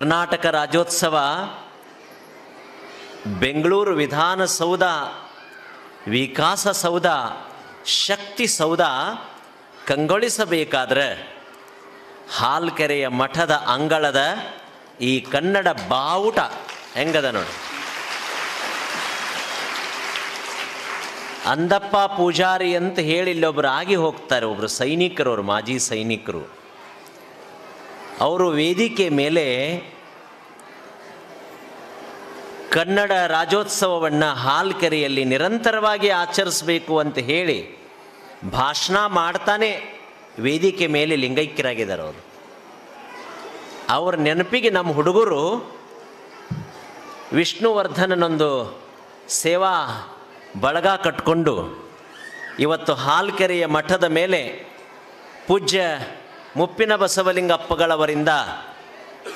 ಕರ್ನಾಟಕ ರಾಜ್ಯೋತ್ಸವ ಬೆಂಗಳೂರು ವಿಧಾನಸೌಧ ವಿಕಾಸಸೌಧ ಶಕ್ತಿಸೌಧ ಕಂಗೊಳಿಸಬೇಕಾದ್ರೆ ಹಾಲ್ಕೆರೆಯ ಮಠದ ಅಂಗಳದ ಈ ಕನ್ನಡ ಬಾವುಟ ಹೆಂಗದ ನೋಡಿ. ಅಂದಪ್ಪ ಪೂಜಾರಿ ಅಂತ ಹೇಳಿ ಇಲ್ಲೊಬ್ರು ಆಗಿ ಹೋಗ್ತಾರೆ, ಒಬ್ರು ಸೈನಿಕರು, ಅವರು ಮಾಜಿ ಸೈನಿಕರು. ಅವರು ವೇದಿಕೆ ಮೇಲೆ ಕನ್ನಡ ರಾಜ್ಯೋತ್ಸವವನ್ನು ಹಾಲ್ಕೆರೆಯಲ್ಲಿ ನಿರಂತರವಾಗಿ ಆಚರಿಸಬೇಕು ಅಂತ ಹೇಳಿ ಭಾಷಣ ಮಾಡ್ತಾನೆ ವೇದಿಕೆ ಮೇಲೆ ಲಿಂಗೈಕ್ಯರಾಗಿದ್ದಾರೆ ಅವರು. ಅವ್ರ ನೆನಪಿಗೆ ನಮ್ಮ ಹುಡುಗರು ವಿಷ್ಣುವರ್ಧನನೊಂದು ಸೇವಾ ಬಳಗ ಕಟ್ಕೊಂಡು ಇವತ್ತು ಹಾಲ್ಕೆರೆಯ ಮಠದ ಮೇಲೆ ಪೂಜ್ಯ ಮುಪ್ಪಿನ ಬಸವಲಿಂಗಪ್ಪಗಳವರಿಂದ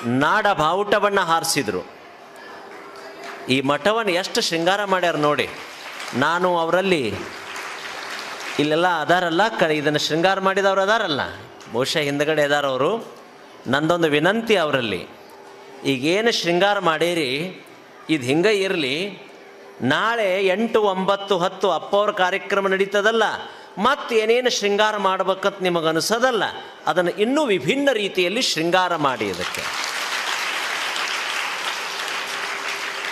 ನಾಡ ಬಾವುಟವನ್ನು ಹಾರಿಸಿದರು. ಈ ಮಠವನ್ನು ಎಷ್ಟು ಶೃಂಗಾರ ಮಾಡ್ಯಾರ ನೋಡಿ. ನಾನು ಅವರಲ್ಲಿ ಇಲ್ಲೆಲ್ಲ ಅದಾರಲ್ಲ ಕ ಇದನ್ನು ಶೃಂಗಾರ ಮಾಡಿದವರು ಅದಾರಲ್ಲ. ಬಹುಶಃ ಹಿಂದಗಡೆ ಅದಾರವರು ನಂದೊಂದು ವಿನಂತಿ ಅವರಲ್ಲಿ. ಈಗೇನು ಶೃಂಗಾರ ಮಾಡೇರಿ, ಇದು ಹಿಂಗೆ ಇರಲಿ, ನಾಳೆ ಎಂಟು ಒಂಬತ್ತು ಹತ್ತು ಅಪ್ಪವ್ರ ಕಾರ್ಯಕ್ರಮ ನಡೀತದಲ್ಲ ಮತ್ತು ಏನೇನು ಶೃಂಗಾರ ಮಾಡ್ಬೇಕಂತ ನಿಮಗೆ ಅನಿಸೋದಲ್ಲ, ಅದನ್ನು ಇನ್ನೂ ವಿಭಿನ್ನ ರೀತಿಯಲ್ಲಿ ಶೃಂಗಾರ ಮಾಡಿ ಅದಕ್ಕೆ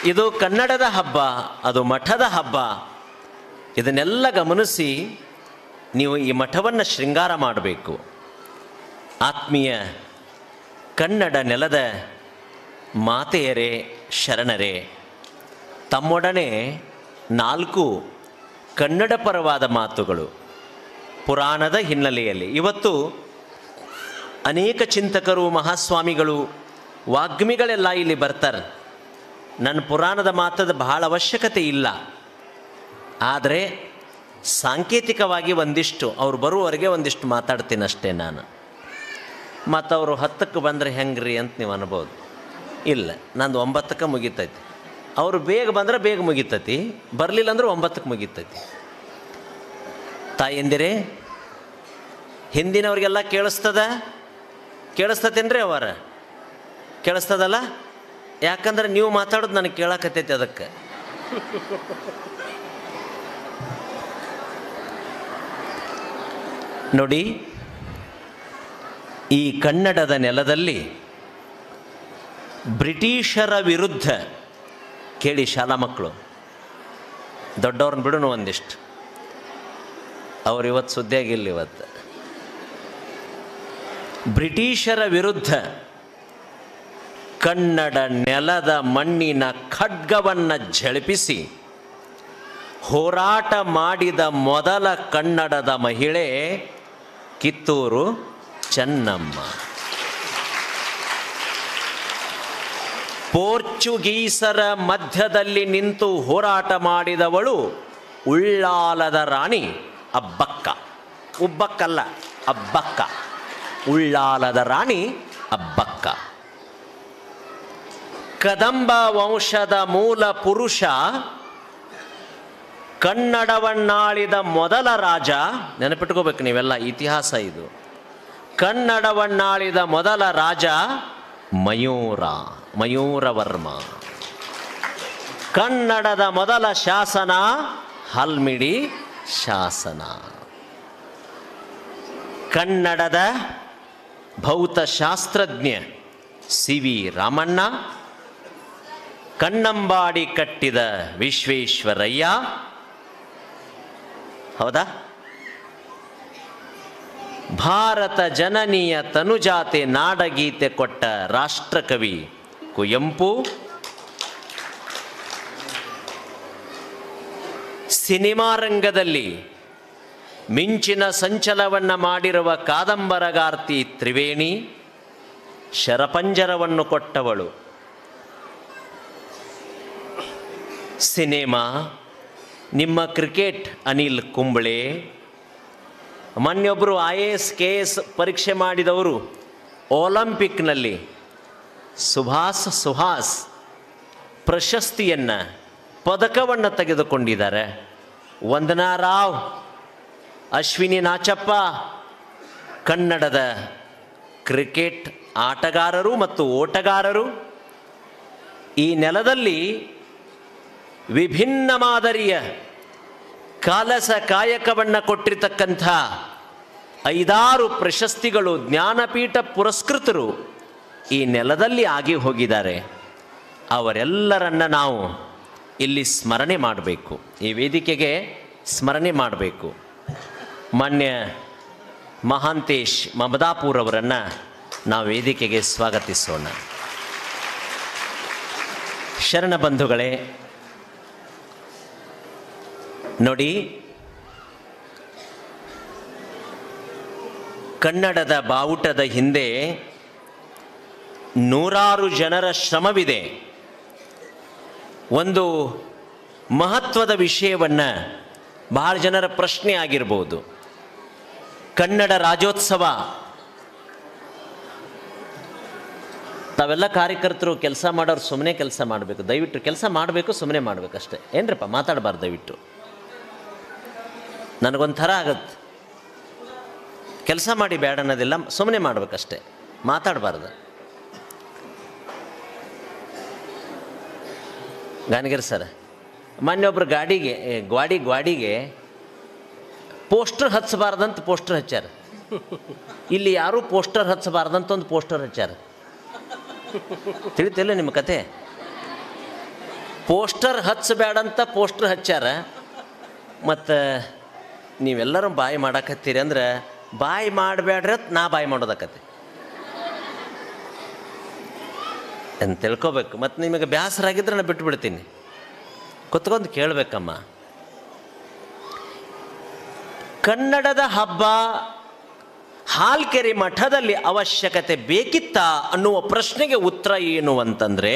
ಇದು ಕನ್ನಡದ ಹಬ್ಬ, ಅದು ಮಠದ ಹಬ್ಬ. ಇದನ್ನೆಲ್ಲ ಗಮನಿಸಿ ನೀವು ಈ ಮಠವನ್ನು ಶೃಂಗಾರ ಮಾಡಬೇಕು. ಆತ್ಮೀಯ ಕನ್ನಡ ನೆಲದ ಮಾತೆಯರೇ, ಶರಣರೇ, ತಮ್ಮೊಡನೆ ನಾಲ್ಕು ಕನ್ನಡ ಪರವಾದ ಮಾತುಗಳು. ಪುರಾಣದ ಹಿನ್ನೆಲೆಯಲ್ಲಿ. ಇವತ್ತು ಅನೇಕ ಚಿಂತಕರು, ಮಹಾಸ್ವಾಮಿಗಳು, ವಾಗ್ಮಿಗಳೆಲ್ಲ ಇಲ್ಲಿ ಬರ್ತಾರೆ. ನನ್ನ ಪುರಾಣದ ಮಾತದ ಬಹಳ ಅವಶ್ಯಕತೆ ಇಲ್ಲ. ಆದರೆ ಸಾಂಕೇತಿಕವಾಗಿ ಒಂದಿಷ್ಟು, ಅವ್ರು ಬರುವವರೆಗೆ ಒಂದಿಷ್ಟು ಮಾತಾಡ್ತೀನಿ ಅಷ್ಟೇ ನಾನು. ಮತ್ತು ಅವರು ಹತ್ತಕ್ಕೆ ಬಂದರೆ ಹೆಂಗ್ರಿ ಅಂತ ನೀವು ಅನ್ಬೋದು. ಇಲ್ಲ, ನಂದು ಒಂಬತ್ತಕ್ಕೆ ಮುಗಿತೈತಿ. ಅವರು ಬೇಗ ಬಂದರೆ ಬೇಗ ಮುಗಿತೈತಿ, ಬರಲಿಲ್ಲ ಅಂದ್ರೆ ಒಂಬತ್ತಕ್ಕೆ ಮುಗಿತೈತಿ. ತಾಯಂದಿರೇ ಹಿಂದಿನವ್ರಿಗೆಲ್ಲ ಕೇಳಿಸ್ತದ? ಕೇಳಿಸ್ತತೇನ್ರಿ ಅವರ? ಕೇಳಿಸ್ತದಲ್ಲ? ಯಾಕಂದ್ರೆ ನೀವು ಮಾತಾಡೋದು ನನಗೆ ಕೇಳಕತ್ತೈತಿ ಅದಕ್ಕೆ. ನೋಡಿ, ಈ ಕನ್ನಡದ ನೆಲದಲ್ಲಿ ಬ್ರಿಟಿಷರ ವಿರುದ್ಧ ಕೇಳಿ ಶಾಲಾ ಮಕ್ಕಳು. ದೊಡ್ಡವ್ರನ್ನ ಬಿಡೋಣ ಒಂದಿಷ್ಟು. ಅವ್ರು ಇವತ್ತು ಸುದ್ದಿಯಾಗಿಲ್ಲ ಇವತ್ತು. ಬ್ರಿಟಿಷರ ವಿರುದ್ಧ ಕನ್ನಡ ನೆಲದ ಮಣ್ಣಿನ ಖಡ್ಗವನ್ನು ಝಳಪಿಸಿ ಹೋರಾಟ ಮಾಡಿದ ಮೊದಲ ಕನ್ನಡದ ಮಹಿಳೆ ಕಿತ್ತೂರು ಚೆನ್ನಮ್ಮ. ಪೋರ್ಚುಗೀಸರ ಮಧ್ಯದಲ್ಲಿ ನಿಂತು ಹೋರಾಟ ಮಾಡಿದವಳು ಉಳ್ಳಾಲದ ರಾಣಿ ಅಬ್ಬಕ್ಕ. ಉಬ್ಬಕ್ಕಲ್ಲ, ಅಬ್ಬಕ್ಕ. ಉಳ್ಳಾಲದ ರಾಣಿ ಅಬ್ಬಕ್ಕ. ಕದಂಬ ವಂಶದ ಮೂಲ ಪುರುಷ, ಕನ್ನಡವನ್ನಾಳಿದ ಮೊದಲ ರಾಜ, ನೆನಪಿಟ್ಕೋಬೇಕು ನೀವೆಲ್ಲ, ಇತಿಹಾಸ ಇದು. ಕನ್ನಡವನ್ನಾಳಿದ ಮೊದಲ ರಾಜ ಮಯೂರ, ಮಯೂರವರ್ಮ. ಕನ್ನಡದ ಮೊದಲ ಶಾಸನ ಹಲ್ಮಿಡಿ ಶಾಸನ. ಕನ್ನಡದ ಭೌತಶಾಸ್ತ್ರಜ್ಞ ಸಿ ವಿ ರಾಮಣ್ಣ, ಕಣ್ಣಂಬಾಡಿ ಕಟ್ಟಿದ ವಿಶ್ವೇಶ್ವರಯ್ಯ. ಹೌದಾ? ಭಾರತ ಜನನೀಯ ತನುಜಾತೆ ನಾಡಗೀತೆ ಕೊಟ್ಟ ರಾಷ್ಟ್ರಕವಿ ಕುವೆಂಪು ಸಿನಿಮಾ ರಂಗದಲ್ಲಿ ಮಿಂಚಿನ ಸಂಚಲವನ್ನು ಮಾಡಿರುವ ಕಾದಂಬರಗಾರ್ತಿ ತ್ರಿವೇಣಿ ಶರಪಂಜರವನ್ನು ಕೊಟ್ಟವಳು. ಸಿನಿಮಾ, ನಿಮ್ಮ cricket Anil Kumble. ಮೊನ್ನೆಯೊಬ್ಬರು I A S K S ಪರೀಕ್ಷೆ ಮಾಡಿದವರು ಒಲಂಪಿಕ್ನಲ್ಲಿ ಸುಭಾಸ್ ಸುಹಾಸ್ ಪ್ರಶಸ್ತಿಯನ್ನು ಪದಕವನ್ನು ತೆಗೆದುಕೊಂಡಿದ್ದಾರೆ. ವಂದನಾ ರಾವ್. ಅಶ್ವಿನಿ ನಾಚಪ್ಪ. ಕನ್ನಡದ ಕ್ರಿಕೆಟ್ ಆಟಗಾರರು ಮತ್ತು ಓಟಗಾರರು. ಈ ನೆಲದಲ್ಲಿ ವಿಭಿನ್ನ ಮಾದರಿಯ ಕಾಲಸ ಕಾಯಕವನ್ನು ಕೊಟ್ಟಿರ್ತಕ್ಕಂಥ ಐದಾರು ಪ್ರಶಸ್ತಿಗಳು ಜ್ಞಾನಪೀಠ ಪುರಸ್ಕೃತರು ಈ ನೆಲದಲ್ಲಿ ಆಗಿ ಹೋಗಿದ್ದಾರೆ. ಅವರೆಲ್ಲರನ್ನ ನಾವು ಇಲ್ಲಿ ಸ್ಮರಣೆ ಮಾಡಬೇಕು. ಈ ವೇದಿಕೆಗೆ ಸ್ಮರಣೆ ಮಾಡಬೇಕು. ಮಾನ್ಯ ಮಹಾಂತೇಶ್ ಮಮದಾಪುರ್ ಅವರನ್ನು ನಾವು ವೇದಿಕೆಗೆ ಸ್ವಾಗತಿಸೋಣ. ಶರಣ ಬಂಧುಗಳೇ, ನೋಡಿ, ಕನ್ನಡದ ಬಾವುಟದ ಹಿಂದೆ ನೂರಾರು ಜನರ ಶ್ರಮವಿದೆ. ಒಂದು ಮಹತ್ವದ ವಿಷಯವನ್ನು ಬಹಳ ಜನರ ಪ್ರಶ್ನೆ ಆಗಿರ್ಬೋದು. ಕನ್ನಡ ರಾಜ್ಯೋತ್ಸವ. ತಾವೆಲ್ಲ ಕಾರ್ಯಕರ್ತರು ಕೆಲಸ ಮಾಡೋರು ಸುಮ್ಮನೆ ಕೆಲಸ ಮಾಡಬೇಕು. ದಯವಿಟ್ಟು ಕೆಲಸ ಮಾಡಬೇಕು ಸುಮ್ಮನೆ ಮಾಡಬೇಕು ಅಷ್ಟೇ. ಏನ್ರಪ್ಪ, ಮಾತಾಡಬಾರ್ದು ದಯವಿಟ್ಟು. ನನಗೊಂಥರ ಆಗತ್ತೆ. ಕೆಲಸ ಮಾಡಿ ಬೇಡ ಅನ್ನೋದಿಲ್ಲ ಸುಮ್ಮನೆ ಮಾಡಬೇಕಷ್ಟೇ ಮಾತಾಡಬಾರ್ದು. ಗಾನಗಿರಿ ಸರ್, ಮೊನ್ನೆ ಒಬ್ರು ಗಾಡಿಗೆ ಗ್ವಾಡಿ ಗ್ವಾಡಿಗೆ ಪೋಸ್ಟರ್ ಹಚ್ಚಬಾರ್ದಂತ ಪೋಸ್ಟರ್ ಹಚ್ಚಾರ ಇಲ್ಲಿ ಯಾರೂ ಪೋಸ್ಟರ್ ಹಚ್ಚಬಾರ್ದಂತ ಒಂದು ಪೋಸ್ಟರ್ ಹಚ್ಚಾರ ತಿಳಿತಿಲ್ಲ ನಿಮ್ಮ ಕತೆ? ಪೋಸ್ಟರ್ ಹಚ್ಚಬೇಡಂತ ಪೋಸ್ಟರ್ ಹಚ್ಚಾರ ಮತ್ತು ನೀವೆಲ್ಲರೂ ಬಾಯಿ ಮಾಡಾಕತ್ತೀರಿ ಅಂದ್ರೆ ಬಾಯಿ ಮಾಡಬೇಡ್ರಿ ನಾ ಬಾಯಿ ಮಾಡೋದಕ್ಕತ್ತೆ ಅಂತ ತಿಳ್ಕೊಬೇಕು. ಮತ್ತು ನಿಮಗೆ ಬೇಸರಾಗಿದ್ರೆ ನಾನು ಬಿಟ್ಟು ಬಿಡ್ತೀನಿ ಕುತ್ಕೊಂಡು ಕೇಳಬೇಕಮ್ಮ. ಕನ್ನಡದ ಹಬ್ಬ ಹಾಲ್ಕೆರೆ ಮಠದಲ್ಲಿ ಅವಶ್ಯಕತೆ ಬೇಕಿತ್ತಾ ಅನ್ನುವ ಪ್ರಶ್ನೆಗೆ ಉತ್ತರ ಏನು ಅಂತಂದರೆ,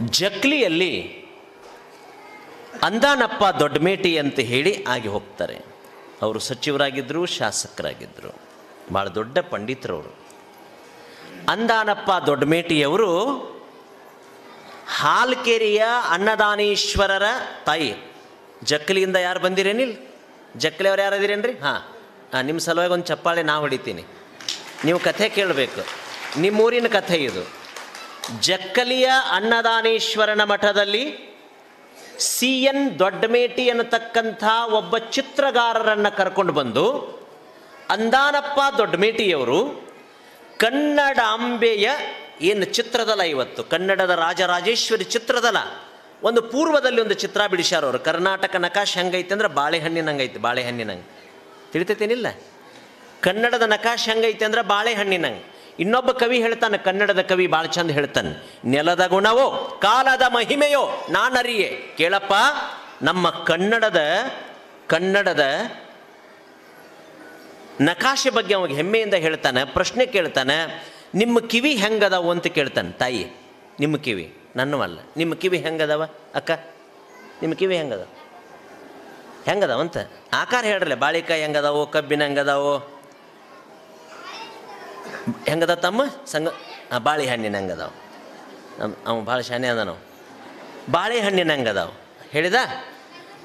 ಜಕ್ಲಿಯಲ್ಲಿ ಅಂದಾನಪ್ಪ ದೊಡ್ಡಮೇಟಿ ಅಂತ ಹೇಳಿ ಆಗಿ ಹೋಗ್ತಾರೆ. ಅವರು ಸಚಿವರಾಗಿದ್ದರು ಶಾಸಕರಾಗಿದ್ದರು ಭಾಳ ದೊಡ್ಡ ಪಂಡಿತರವರು. ಅಂದಾನಪ್ಪ ದೊಡ್ಡಮೇಟಿಯವರು ಹಾಲ್ಕೆರೆಯ ಅನ್ನದಾನೇಶ್ವರರ ತಾಯಿ. ಜಕ್ಕಲಿಯಿಂದ ಯಾರು ಬಂದಿರೇನಿಲ್ಲ ಜಕ್ಕಲಿ ಅವ್ರು ಯಾರು ಅದಿರೇನ್ರಿ ಹಾಂ. ಹಾಂ ನಿಮ್ಮ ಸಲುವಾಗಿ ಒಂದು ಚಪ್ಪಾಳೆ ನಾ ಹೊಡಿತೀನಿ. ನೀವು ಕಥೆ ಕೇಳಬೇಕು. ನಿಮ್ಮೂರಿನ ಕಥೆ ಇದು. ಜಕ್ಕಲಿಯ ಅನ್ನದಾನೇಶ್ವರನ ಮಠದಲ್ಲಿ ಸಿ ಎನ್ ದೊಡ್ಡಮೇಟಿ ಅನ್ನತಕ್ಕಂಥ ಒಬ್ಬ ಚಿತ್ರಗಾರರನ್ನು ಕರ್ಕೊಂಡು ಬಂದು ಅಂದಾನಪ್ಪ ದೊಡ್ಡಮೇಟಿಯವರು ಕನ್ನಡಾಂಬೆಯ ಏನು ಚಿತ್ರದಲ್ಲ ಇವತ್ತು? ಕನ್ನಡದ ರಾಜರಾಜೇಶ್ವರಿ ಚಿತ್ರದಲ್ಲ ಒಂದು ಪೂರ್ವದಲ್ಲಿ ಒಂದು ಚಿತ್ರ ಬಿಡಿಸ್ಯಾರ ಅವರು. ಕರ್ನಾಟಕ ನಕಾಶೆ ಹೆಂಗೈತೆ ಅಂದ್ರೆ ಬಾಳೆಹಣ್ಣಿನಂಗೈತೆ, ಬಾಳೆಹಣ್ಣಿನಂಗೆ. ತಿಳಿತೈತೇನಿಲ್ಲ? ಕನ್ನಡದ ನಕಾಶೆ ಹೆಂಗೈತೆ ಅಂದ್ರೆ ಬಾಳೆಹಣ್ಣಿನಂಗೆ. ಇನ್ನೊಬ್ಬ ಕವಿ ಹೇಳ್ತಾನೆ, ಕನ್ನಡದ ಕವಿ ಭಾಳ ಚಂದ ಹೇಳ್ತಾನೆ, ನೆಲದ ಗುಣವೋ, ಕಾಲದ ಮಹಿಮೆಯೋ ನಾನರಿಯೆ. ಕೇಳಪ್ಪ, ನಮ್ಮ ಕನ್ನಡದ ಕನ್ನಡದ ನಕಾಶೆ ಬಗ್ಗೆ ಅವಾಗ ಹೆಮ್ಮೆಯಿಂದ ಹೇಳ್ತಾನೆ, ಪ್ರಶ್ನೆ ಕೇಳ್ತಾನೆ, ನಿಮ್ಮ ಕಿವಿ ಹೆಂಗದವು? ಅಂತ ಕೇಳ್ತಾನೆ, ತಾಯಿ, ನಿಮ್ಮ ಕಿವಿ. ನನ್ನವಲ್ಲ. ನಿಮ್ಮ ಕಿವಿ ಹೆಂಗದವ? ಅಕ್ಕ, ನಿಮ್ಮ ಕಿವಿ ಹೆಂಗದ ಹೆಂಗದಾವಂತ? ಆಕಾರ ಹೇಳ್ರಲ್ಲ, ಬಾಳಿಕಾಯಿ ಹೆಂಗದಾವೋ, ಕಬ್ಬಿನ ಹೆಂಗದಾವೋ? ಹೆಂಗದ ತಮ್ಮ? ಸಂಗ ಬಾಳೆಹಣ್ಣಿನ ಹಂಗದಾವ? ಅವ ಭಾಳ ಶಾನೆ ಅದ ನಾವು ಬಾಳೆಹಣ್ಣಿನ ಹಂಗದಾವ? ಹೇಳಿದ?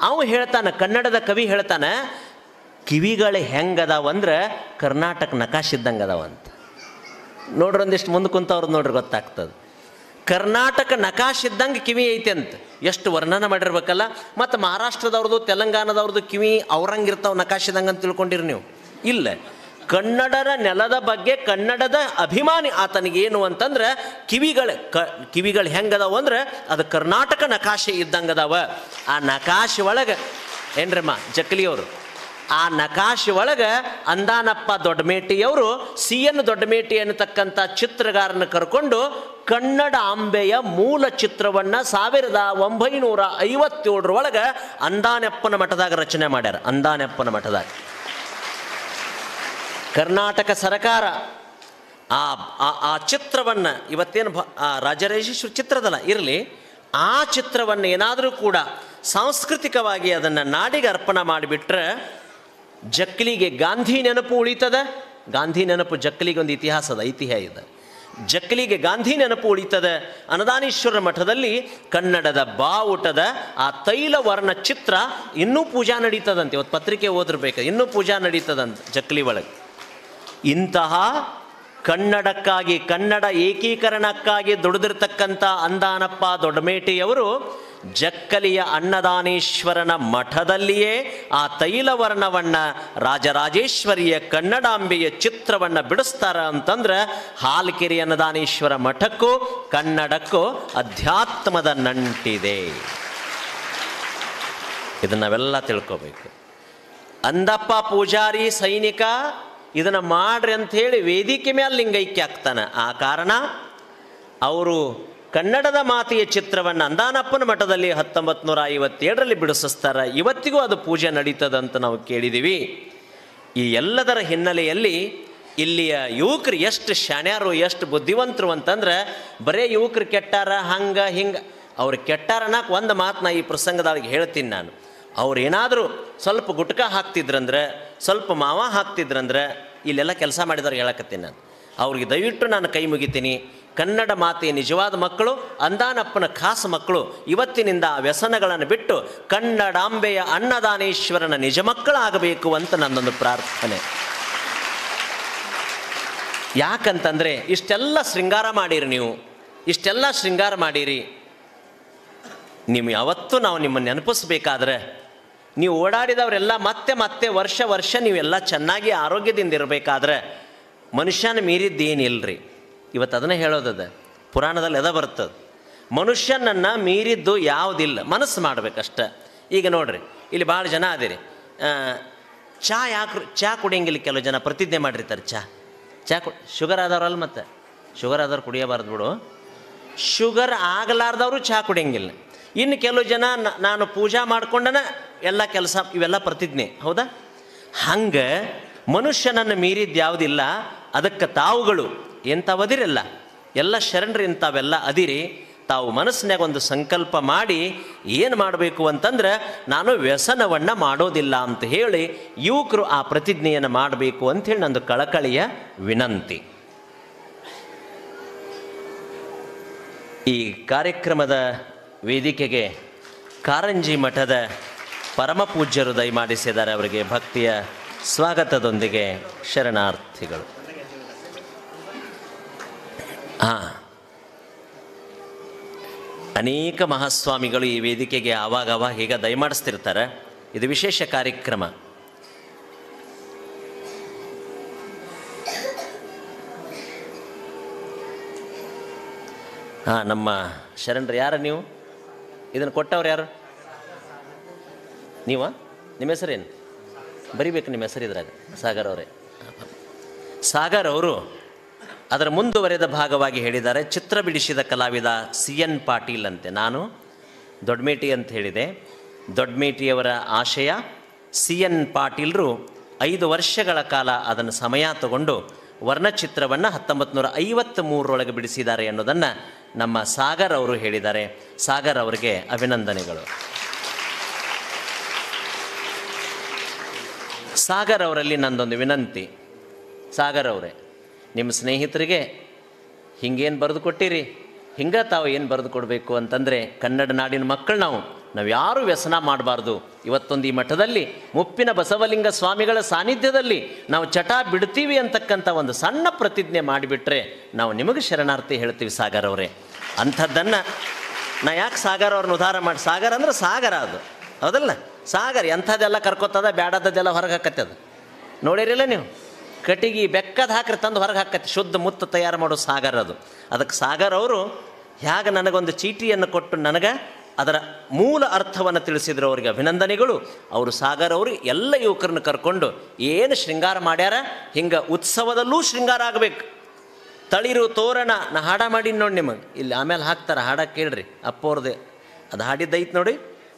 ಅವ ಹೇಳ್ತಾನೆ, ಕನ್ನಡದ ಕವಿ ಹೇಳ್ತಾನೆ, ಕಿವಿಗಳು ಹೆಂಗದಾವಂದ್ರೆ ಕರ್ನಾಟಕ ನಕಾಶಿದ್ದಂಗೆ ಅದಾವ ಅಂತ ನೋಡ್ರಿ ಒಂದಿಷ್ಟು ಮುಂದೆ ಕುಂತವ್ರು ನೋಡ್ರಿ, ಗೊತ್ತಾಗ್ತದೆ. ಕರ್ನಾಟಕ ನಕಾಶಿದ್ದಂಗೆ ಕಿವಿ ಐತೆ ಅಂತ. ಎಷ್ಟು ವರ್ಣನ ಮಾಡಿರ್ಬೇಕಲ್ಲ? ಮತ್ತು ಮಹಾರಾಷ್ಟ್ರದವ್ರದ್ದು ತೆಲಂಗಾಣದವ್ರದ್ದು ಕಿವಿ ಅವ್ರಂಗಿರ್ತಾವೆ ನಕಾಶಿದಂಗೆ ಅಂತ ತಿಳ್ಕೊಂಡಿರಿ ನೀವು. ಇಲ್ಲ. ಕನ್ನಡರ ನೆಲದ ಬಗ್ಗೆ ಕನ್ನಡದ ಅಭಿಮಾನಿ ಆತನಿಗೇನು ಅಂತಂದ್ರೆ, ಕಿವಿಗಳು ಕ, ಕಿವಿಗಳು ಹೆಂಗದಾವ ಅಂದ್ರೆ, ಅದು ಕರ್ನಾಟಕ ನಕಾಶೆ ಇದ್ದಂಗೆ ಅದಾವ ಆ ನಕಾಶೆ ಒಳಗೆ ಏನ್ರಮ್ಮ ಜಕ್ಕಲಿಯವರು ಆ ನಕಾಶೆ ಒಳಗೆ ಅಂದಾನಪ್ಪ ದೊಡ್ಡಮೇಟಿಯವರು ಸಿ ಎನ್ ದೊಡ್ಡಮೇಟಿ ಅನ್ನತಕ್ಕಂಥ ಚಿತ್ರಗಾರನ ಕರ್ಕೊಂಡು ಕನ್ನಡ ಅಂಬೆಯ ಮೂಲ ಚಿತ್ರವನ್ನು ಸಾವಿರದ ಒಂಬೈನೂರ ಐವತ್ತೇಳರೊಳಗೆ ಅಂದಾನೆಪ್ಪನ ಮಠದಾಗ ರಚನೆ ಮಾಡ್ಯಾರ. ಅಂದಾನೆಪ್ಪನ ಮಠದಾಗ. ಕರ್ನಾಟಕ ಸರಕಾರ ಆ, ಆ- ಚಿತ್ರವನ್ನು ಇವತ್ತೇನು ಭ ರಾಜರಾಜೇಶ್ವರಿ ಚಿತ್ರದಲ್ಲ, ಇರಲಿ, ಆ ಚಿತ್ರವನ್ನು ಏನಾದರೂ ಕೂಡ ಸಾಂಸ್ಕೃತಿಕವಾಗಿ ಅದನ್ನು ನಾಡಿಗೆ ಅರ್ಪಣೆ ಮಾಡಿಬಿಟ್ರೆ ಜಕ್ಕಲಿಗೆ ಗಾಂಧಿ ನೆನಪು ಉಳಿತದ? ಗಾಂಧಿ ನೆನಪು ಜಕ್ಲಿಗೆ ಒಂದು ಇತಿಹಾಸದ ಐತಿಹ್ಯ ಇದೆ. ಜಕ್ಕಲಿಗೆ ಗಾಂಧಿ ನೆನಪು ಉಳಿತದ? ಅನದಾನೀಶ್ವರ ಮಠದಲ್ಲಿ ಕನ್ನಡದ ಬಾವುಟದ ಆ ತೈಲ ವರ್ಣ ಚಿತ್ರ ಇನ್ನೂ ಪೂಜಾ ನಡೀತದಂತೆ. ಇವತ್ತು ಪತ್ರಿಕೆ ಓದಿರ್ಬೇಕು. ಇನ್ನೂ ಪೂಜಾ ನಡೀತದಂತೆ ಜಕ್ಕಲಿ ಒಳಗೆ. ಇಂತಹ ಕನ್ನಡಕ್ಕಾಗಿ, ಕನ್ನಡ ಏಕೀಕರಣಕ್ಕಾಗಿ ದುಡಿದಿರ್ತಕ್ಕಂಥ ಅಂದಾನಪ್ಪ ದೊಡ್ಡಮೇಟಿಯವರು ಜಕ್ಕಲಿಯ ಅನ್ನದಾನೇಶ್ವರನ ಮಠದಲ್ಲಿಯೇ ಆ ತೈಲವರ್ಣವನ್ನು ರಾಜರಾಜೇಶ್ವರಿಯ ಕನ್ನಡಾಂಬೆಯ ಚಿತ್ರವನ್ನು ಬಿಡಿಸ್ತಾರ ಅಂತಂದ್ರೆ ಹಾಲ್ಕೆರೆ ಅನ್ನದಾನೇಶ್ವರ ಮಠಕ್ಕೂ ಕನ್ನಡಕ್ಕೂ ಅಧ್ಯಾತ್ಮದ ನಂಟಿದೆ. ಇದನ್ನವೆಲ್ಲ ತಿಳ್ಕೋಬೇಕು. ಅಂದಪ್ಪ ಪೂಜಾರಿ ಸೈನಿಕ, ಇದನ್ನು ಮಾಡ್ರಿ ಅಂತ ಹೇಳಿ ವೇದಿಕೆ ಮೇಲೆ ಲಿಂಗೈಕ್ಯ ಆಗ್ತಾನೆ. ಆ ಕಾರಣ, ಅವರು ಕನ್ನಡದ ಮಾತೆಯ ಚಿತ್ರವನ್ನು ಅಂದಾನಪ್ಪನ ಮಠದಲ್ಲಿ ಹತ್ತೊಂಬತ್ತು ನೂರ ಐವತ್ತೇಳರಲ್ಲಿ ಬಿಡಿಸಿಸ್ತಾರೆ. ಇವತ್ತಿಗೂ ಅದು ಪೂಜೆ ನಡೀತದಂತ ನಾವು ಕೇಳಿದ್ದೀವಿ ಈ ಎಲ್ಲದರ ಹಿನ್ನೆಲೆಯಲ್ಲಿ ಇಲ್ಲಿಯ ಯುವಕರು ಎಷ್ಟು ಶಾಣ್ಯಾರು, ಎಷ್ಟು ಬುದ್ಧಿವಂತರು ಅಂತಂದ್ರೆ, ಬರೇ ಯುವಕರು ಕೆಟ್ಟಾರ, ಹಂಗೆ, ಹಿಂಗೆ. ಅವ್ರು ಕೆಟ್ಟಾರ ಅನ್ನಕ್ಕೆ ಒಂದು ಮಾತು ನಾ ಈ ಪ್ರಸಂಗದೊಳಗೆ ಹೇಳ್ತೀನಿ ನಾನು. ಅವ್ರು ಏನಾದರೂ ಸ್ವಲ್ಪ ಗುಟ್ಕ ಹಾಕ್ತಿದ್ರಂದ್ರೆ, ಸ್ವಲ್ಪ ಮಾವ ಹಾಕ್ತಿದ್ರಂದ್ರೆ, ಇಲ್ಲೆಲ್ಲ ಕೆಲಸ ಮಾಡಿದವ್ರಿಗೆ ಹೇಳಕತ್ತೀನಿ ನಾನು. ಅವ್ರಿಗೆ ದಯವಿಟ್ಟು ನಾನು ಕೈ ಮುಗಿತೀನಿ. ಕನ್ನಡ ಮಾತೆಯ ನಿಜವಾದ ಮಕ್ಕಳು, ಅಂದಾನಪ್ಪನ ಖಾಸ ಮಕ್ಕಳು. ಇವತ್ತಿನಿಂದ ಆ ವ್ಯಸನಗಳನ್ನು ಬಿಟ್ಟು ಕನ್ನಡಾಂಬೆಯ ಅನ್ನದಾನೇಶ್ವರನ ನಿಜ ಮಕ್ಕಳಾಗಬೇಕು ಅಂತ ನನ್ನೊಂದು ಪ್ರಾರ್ಥನೆ. ಯಾಕಂತಂದರೆ ಇಷ್ಟೆಲ್ಲ ಶೃಂಗಾರ ಮಾಡಿರಿ ನೀವು. ಇಷ್ಟೆಲ್ಲ ಶೃಂಗಾರ ಮಾಡಿರಿ. ನಿಮ್ಗೆ ಯಾವತ್ತೂ ನಾವು ನಿಮ್ಮನ್ನು ನೆನಪಿಸ್ಬೇಕಾದ್ರೆ, ನೀವು ಓಡಾಡಿದವರೆಲ್ಲ ಮತ್ತೆ ಮತ್ತೆ ವರ್ಷ ವರ್ಷ ನೀವೆಲ್ಲ ಚೆನ್ನಾಗಿ ಆರೋಗ್ಯದಿಂದ ಇರಬೇಕಾದ್ರೆ ಮನುಷ್ಯನ ಮೀರಿದ್ದೇನಿಲ್ರಿ. ಇವತ್ತು ಅದನ್ನೇ ಹೇಳೋದದ ಪುರಾಣದಲ್ಲಿ ಎದ ಬರ್ತದೆ ಮನುಷ್ಯನನ್ನು ಮೀರಿದ್ದು ಯಾವುದಿಲ್ಲ. ಮನಸ್ಸು ಮಾಡಬೇಕಷ್ಟ. ಈಗ ನೋಡ್ರಿ, ಇಲ್ಲಿ ಭಾಳ ಜನ ಅದಿರಿ. ಚಾ ಯಾಕೆ ಚಾ ಕುಡಿಯಂಗಿಲ್ಲ ಕೆಲವು ಜನ ಪ್ರತಿಜ್ಞೆ ಮಾಡಿರ್ತಾರೆ ಚಾ. ಚಾ ಕು, ಶುಗರ್ ಆದವ್ರಲ್ಲ ಮತ್ತೆ. ಶುಗರ್ ಆದವ್ರು ಕುಡಿಯಬಾರ್ದು ಬಿಡು. ಶುಗರ್ ಆಗಲಾರ್ದವರು ಚಹಾ ಕುಡಿಯಂಗಿಲ್ಲ. ಇನ್ನು ಕೆಲವು ಜನ ನಾನು ಪೂಜಾ ಮಾಡ್ಕೊಂಡನ ಎಲ್ಲ ಕೆಲಸ, ಇವೆಲ್ಲ ಪ್ರತಿಜ್ಞೆ. ಹೌದಾ? ಹಂಗೆ ಮನುಷ್ಯನನ್ನು ಮೀರಿದ್ದು ಯಾವುದಿಲ್ಲ. ಅದಕ್ಕೆ ತಾವುಗಳು ಎಂಥವದಿರಲ್ಲ. ಎಲ್ಲ ಶರಣರು ಇಂಥವೆಲ್ಲ ಅದಿರಿ. ತಾವು ಮನಸ್ಸಿನಾಗ ಒಂದು ಸಂಕಲ್ಪ ಮಾಡಿ ಏನು ಮಾಡಬೇಕು ಅಂತಂದ್ರೆ ನಾನು ವ್ಯಸನವನ್ನು ಮಾಡೋದಿಲ್ಲ ಅಂತ ಹೇಳಿ ಯುವಕರು ಆ ಪ್ರತಿಜ್ಞೆಯನ್ನು ಮಾಡಬೇಕು ಅಂಥೇಳಿ ನಂದು ಕಳಕಳಿಯ ವಿನಂತಿ. ಈ ಕಾರ್ಯಕ್ರಮದ ವೇದಿಕೆಗೆ ಕಾರಂಜಿ ಮಠದ ಪರಮ ಪೂಜ್ಯರು ದಯಮಾಡಿಸಿದ್ದಾರೆ. ಅವರಿಗೆ ಭಕ್ತಿಯ ಸ್ವಾಗತದೊಂದಿಗೆ ಶರಣಾರ್ಥಿಗಳು. ಅನೇಕ ಮಹಾಸ್ವಾಮಿಗಳು ಈ ವೇದಿಕೆಗೆ ಆವಾಗವಾಗ ಈಗ ದಯಮಾಡಿಸ್ತಿರ್ತಾರೆ. ಇದು ವಿಶೇಷ ಕಾರ್ಯಕ್ರಮ. ಹಾಂ, ನಮ್ಮ ಶರಣರು ಯಾರು ನೀವು? ಇದನ್ನು ಕೊಟ್ಟವ್ರು ಯಾರು? ನೀವಾ? ನಿಮ್ಮ ಹೆಸರೇನು? ಬರಿಬೇಕು ನಿಮ್ಮ ಹೆಸರಿದ್ರಾಗ ಸಾಗರ್ ಅವರೇ. ಸಾಗರ್ ಅವರು ಅದರ ಮುಂದುವರೆದ ಭಾಗವಾಗಿ ಹೇಳಿದ್ದಾರೆ. ಚಿತ್ರ ಬಿಡಿಸಿದ ಕಲಾವಿದ ಸಿ ಎನ್ ಪಾಟೀಲ್ ಅಂತೆ. ನಾನು ದೊಡ್ಡಮೇಟಿ ಅಂತ ಹೇಳಿದೆ. ದೊಡ್ಡಮೇಟಿಯವರ ಆಶಯ ಸಿ ಎನ್ ಪಾಟೀಲ್ರು ಐದು ವರ್ಷಗಳ ಕಾಲ ಅದನ್ನು ಸಮಯ ತಗೊಂಡು ವರ್ಣಚಿತ್ರವನ್ನು ಹತ್ತೊಂಬತ್ತು ನೂರ ಐವತ್ತ್ ಮೂರರೊಳಗೆ ಬಿಡಿಸಿದ್ದಾರೆ ಅನ್ನೋದನ್ನು ನಮ್ಮ ಸಾಗರ್ ಅವರು ಹೇಳಿದ್ದಾರೆ. ಸಾಗರ್ ಅವರಿಗೆ ಅಭಿನಂದನೆಗಳು. ಸಾಗರ್ ಅವರಲ್ಲಿ ನಂದೊಂದು ವಿನಂತಿ. ಸಾಗರ್ ಅವರೇ ನಿಮ್ಮ ಸ್ನೇಹಿತರಿಗೆ ಹಿಂಗೇನು ಬರೆದು ಕೊಟ್ಟಿರಿ? ಹಿಂಗೆ ತಾವು ಏನು ಬರೆದು ಕೊಡಬೇಕು ಅಂತಂದರೆ ಕನ್ನಡ ನಾಡಿನ ಮಕ್ಕಳು ನಾವು. ನಾವು ಯಾರೂ ವ್ಯಸನ ಮಾಡಬಾರ್ದು. ಇವತ್ತೊಂದು ಈ ಮಠದಲ್ಲಿ ಮುಪ್ಪಿನ ಬಸವಲಿಂಗ ಸ್ವಾಮಿಗಳ ಸಾನ್ನಿಧ್ಯದಲ್ಲಿ ನಾವು ಚಟ ಬಿಡ್ತೀವಿ ಅಂತಕ್ಕಂಥ ಒಂದು ಸಣ್ಣ ಪ್ರತಿಜ್ಞೆ ಮಾಡಿಬಿಟ್ರೆ ನಾವು ನಿಮಗೆ ಶರಣಾರ್ಥಿ ಹೇಳ್ತೀವಿ ಸಾಗರ್ ಅವರೇ. ಅಂಥದ್ದನ್ನು ನಾ ಯಾಕೆ ಸಾಗರ್ ಅವ್ರನ್ನ ಉದ್ಧಾರ ಮಾಡಿ? ಸಾಗರ್ ಅಂದ್ರೆ ಸಾಗರ ಅದು. ಹೌದಲ್ಲ? ಸಾಗರ್ ಎಂಥದ್ದೆಲ್ಲ ಕರ್ಕೊತದ, ಬ್ಯಾಡದದ್ದೆಲ್ಲ ಹೊರಗೆ ಅದು. ನೋಡಿರಿಲ್ಲ ನೀವು? ಕಟಿಗಿ ಬೆಕ್ಕದ ಹಾಕ್ರಿ, ತಂದು ಹೊರಗೆ ಹಾಕತ್ತೆ. ಶುದ್ಧ ಮುತ್ತ ತಯಾರು ಮಾಡೋ ಸಾಗರ ಅದು. ಅದಕ್ಕೆ ಸಾಗರ್ ಅವರು ಹೇಗೆ ನನಗೊಂದು ಚೀಟಿಯನ್ನು ಕೊಟ್ಟು ನನಗೆ ಅದರ ಮೂಲ ಅರ್ಥವನ್ನು ತಿಳಿಸಿದ್ರು ಅವರಿಗೆ ಅಭಿನಂದನೆಗಳು. ಅವರು ಸಾಗರ್ ಅವರು ಎಲ್ಲ ಯುವಕರನ್ನು ಕರ್ಕೊಂಡು ಏನು ಶೃಂಗಾರ ಮಾಡ್ಯಾರ? ಹಿಂಗೆ ಉತ್ಸವದಲ್ಲೂ ಶೃಂಗಾರ ಆಗಬೇಕು. ತಳಿರು ತೋರಣ, ನಾ ಹಾಡ ಮಾಡೀನಿ ನೋಡಿ ನಿಮಗೆ. ಇಲ್ಲಿ ಆಮೇಲೆ ಹಾಕ್ತಾರೆ, ಹಾಡ ಕೇಳ್ರಿ ಅಪ್ಪವ್ರದ್ದು ಅದು ಹಾಡಿದ್ದೈತೆ ನೋಡಿ.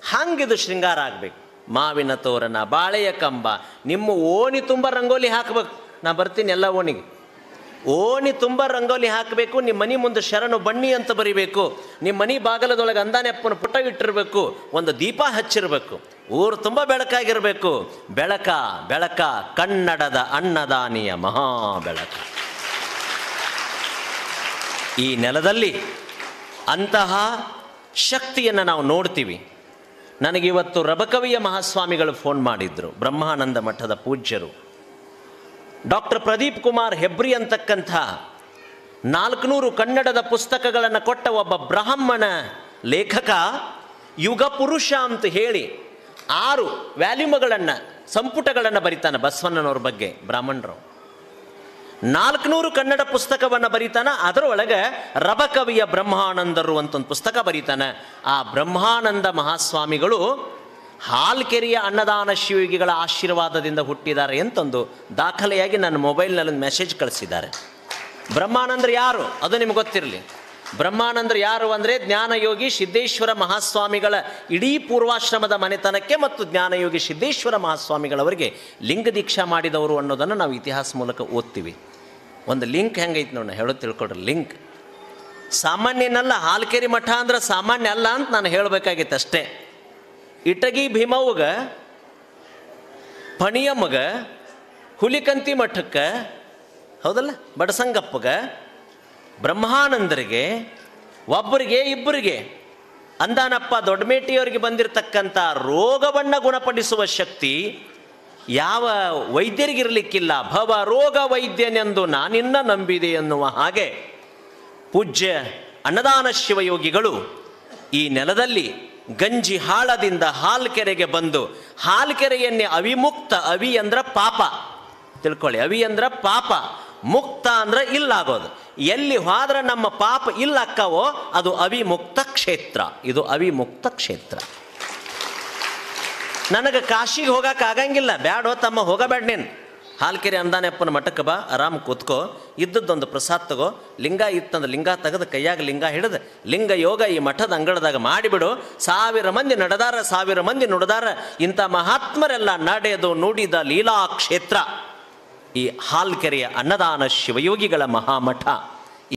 ಹಂಗಿದು ಶೃಂಗಾರ ಆಗಬೇಕು. ಮಾವಿನ ತೋರಣ, ಬಾಳೆಯ ಕಂಬ, ನಿಮ್ಮ ಓಣಿ ತುಂಬ ರಂಗೋಲಿ ಹಾಕ್ಬೇಕು. ನಾ ಬರ್ತೀನಿ ಎಲ್ಲ ಓಣಿಗೆ. ಓಣಿ ತುಂಬ ರಂಗೋಲಿ ಹಾಕಬೇಕು ನಿಮ್ಮ ಮನೆ ಮುಂದೆ ಶರಣು ಬಣ್ಣಿ ಅಂತ ಬರಿಬೇಕು ನಿಮ್ಮ ಮನೆ ಬಾಗಲದೊಳಗೆ ಅಂದಾನೆಪ್ಪನ ಪುಟ ಇಟ್ಟಿರಬೇಕು, ಒಂದು ದೀಪ ಹಚ್ಚಿರಬೇಕು. ಊರು ತುಂಬ ಬೆಳಕಾಗಿರಬೇಕು. ಬೆಳಕ ಬೆಳಕ, ಕನ್ನಡದ ಅನ್ನದಾನಿಯ ಮಹಾ ಬೆಳಕ ಈ ನೆಲದಲ್ಲಿ ಅಂತಹ ಶಕ್ತಿಯನ್ನು ನಾವು ನೋಡ್ತೀವಿ. ನನಗಿವತ್ತು ರಬಕವಿಯ ಮಹಾಸ್ವಾಮಿಗಳು ಫೋನ್ ಮಾಡಿದ್ರು, ಬ್ರಹ್ಮಾನಂದ ಮಠದ ಪೂಜ್ಯರು. ಡಾಕ್ಟರ್ ಪ್ರದೀಪ್ ಕುಮಾರ್ ಹೆಬ್ರಿ ಅಂತಕ್ಕಂಥ ನಾಲ್ಕುನೂರು ಕನ್ನಡದ ಪುಸ್ತಕಗಳನ್ನು ಕೊಟ್ಟ ಒಬ್ಬ ಬ್ರಾಹ್ಮಣ ಲೇಖಕ ಯುಗ ಪುರುಷ ಅಂತ ಹೇಳಿ ಆರು ವ್ಯಾಲ್ಯೂಮ್ಗಳನ್ನು ಸಂಪುಟಗಳನ್ನು ಬರಿತಾನೆ ಬಸವಣ್ಣನವ್ರ ಬಗ್ಗೆ, ಬ್ರಾಹ್ಮಣರು. ನಾಲ್ಕುನೂರು ಕನ್ನಡ ಪುಸ್ತಕವನ್ನು ಬರೀತಾನೆ, ಅದರೊಳಗೆ ರಬಕವಿಯ ಬ್ರಹ್ಮಾನಂದರು ಅಂತ ಒಂದು ಪುಸ್ತಕ ಬರೀತಾನೆ. ಆ ಬ್ರಹ್ಮಾನಂದ ಮಹಾಸ್ವಾಮಿಗಳು ಹಾಲ್ಕೆರೆಯ ಅನ್ನದಾನ ಶಿವಯೋಗಿಗಳ ಆಶೀರ್ವಾದದಿಂದ ಹುಟ್ಟಿದ್ದಾರೆ ಅಂತಂದು ದಾಖಲೆಯಾಗಿ ನನ್ನ ಮೊಬೈಲ್ನಲ್ಲಿ ಒಂದು ಮೆಸೇಜ್ ಕಳಿಸಿದ್ದಾರೆ. ಬ್ರಹ್ಮಾನಂದ್ರ ಯಾರು? ಅದು ನಿಮ್ಗೆ ಗೊತ್ತಿರಲಿ. ಬ್ರಹ್ಮಾನಂದ್ರ ಯಾರು ಅಂದರೆ ಜ್ಞಾನಯೋಗಿ ಸಿದ್ದೇಶ್ವರ ಮಹಾಸ್ವಾಮಿಗಳ ಇಡೀ ಪೂರ್ವಾಶ್ರಮದ ಮನೆತನಕ್ಕೆ ಮತ್ತು ಜ್ಞಾನಯೋಗಿ ಸಿದ್ದೇಶ್ವರ ಮಹಾಸ್ವಾಮಿಗಳವರಿಗೆ ಲಿಂಗ ದೀಕ್ಷಾ ಮಾಡಿದವರು ಅನ್ನೋದನ್ನು ನಾವು ಇತಿಹಾಸ ಮೂಲಕ ಓದ್ತೀವಿ. ಒಂದು ಲಿಂಕ್ ಹೆಂಗೈತೆ ನೋಡಿ, ಹೇಳೋ ತಿಳ್ಕೊಡ್ರಿ, ಲಿಂಕ್. ಸಾಮಾನ್ಯನಲ್ಲ, ಹಾಲ್ಕೆರಿ ಮಠ ಅಂದ್ರೆ ಸಾಮಾನ್ಯ ಅಲ್ಲ ಅಂತ ನಾನು ಹೇಳಬೇಕಾಗಿತ್ತು ಅಷ್ಟೇ ಇಟಗಿ ಭೀಮವ್ಗ ಪಣಿಯಮ್ಮಗ ಹುಲಿಕಂತಿ ಮಠಕ್ಕೆ, ಹೌದಲ್ಲ? ಬಡಸಂಗಪ್ಪಗ, ಬ್ರಹ್ಮಾನಂದರಿಗೆ, ಒಬ್ಬರಿಗೆ, ಇಬ್ಬರಿಗೆ, ಅಂದಾನಪ್ಪ ದೊಡ್ಡಮೇಟಿಯವರಿಗೆ ಬಂದಿರತಕ್ಕಂಥ ರೋಗವನ್ನು ಗುಣಪಡಿಸುವ ಶಕ್ತಿ ಯಾವ ವೈದ್ಯರಿಗಿರಲಿಕ್ಕಿಲ್ಲ. ಭವ ರೋಗ ವೈದ್ಯನೆಂದು ನಾನಿನ್ನ ನಂಬಿದೆ ಎನ್ನುವ ಹಾಗೆ ಪೂಜ್ಯ ಅನ್ನದಾನ ಶಿವಯೋಗಿಗಳು ಈ ನೆಲದಲ್ಲಿ ಗಂಜಿ ಹಾಳದಿಂದ ಹಾಲ್ಕೆರೆಗೆ ಬಂದು, ಹಾಲ್ಕೆರೆಯನ್ನೇ ಅವಿಮುಕ್ತ ಅವಿ ಅಂದ್ರೆ ಪಾಪ. ತಿಳ್ಕೊಳ್ಳಿ, ಅವಿ ಅಂದ್ರೆ ಪಾಪ. ಮುಕ್ತ ಅಂದ್ರೆ ಇಲ್ಲಾಗೋದು ಎಲ್ಲಿ ಹೋದ್ರೆ ನಮ್ಮ ಪಾಪ ಇಲ್ಲಕ್ಕವೋ ಅದು ಅವಿಮುಕ್ತ ಕ್ಷೇತ್ರ. ಇದು ಅವಿಮುಕ್ತ ಕ್ಷೇತ್ರ. ನನಗೆ ಕಾಶಿಗೆ ಹೋಗಕ್ಕೆ ಆಗಂಗಿಲ್ಲ. ಬ್ಯಾಡೋ ತಮ್ಮ, ಹೋಗಬೇಡ ನೀನು. ಹಾಲ್ಕೆರೆ ಅಂದಾನೆಪ್ಪನ ಮಠಕ್ಕೆ ಬಾ, ಆರಾಮ್ ಕೂತ್ಕೋ. ಇದ್ದದ್ದೊಂದು ಪ್ರಸಾದ ತಗೋ. ಲಿಂಗ ಇತ್ತಂದ್ರೆ ಲಿಂಗ ತೆಗೆದು ಕೈಯಾಗ ಲಿಂಗ ಹಿಡಿದು, ಲಿಂಗ ಯೋಗ ಈ ಮಠದ ಅಂಗಳದಾಗ ಮಾಡಿಬಿಡು. ಸಾವಿರ ಮಂದಿ ನಡೆದಾರ, ಸಾವಿರ ಮಂದಿ ನುಡಿದಾರ. ಇಂಥ ಮಹಾತ್ಮರೆಲ್ಲ ನಡೆದು ನುಡಿದ ಲೀಲಾ ಕ್ಷೇತ್ರ ಈ ಹಾಲ್ಕೆರೆಯ ಅನ್ನದಾನ ಶಿವಯೋಗಿಗಳ ಮಹಾಮಠ.